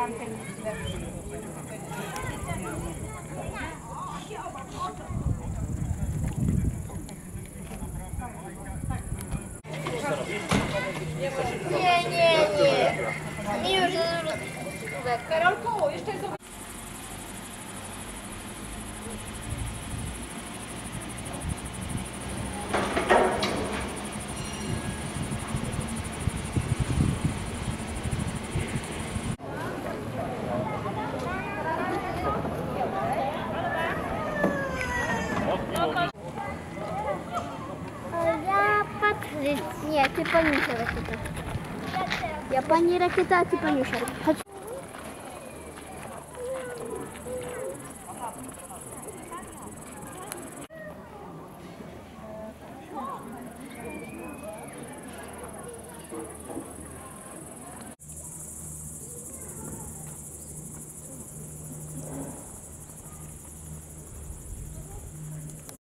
Nie, nie, nie. Nie już Karolku, jeszcze Ja Нет, ты понюхай ракета. Я пони ракета, а ты понюхай.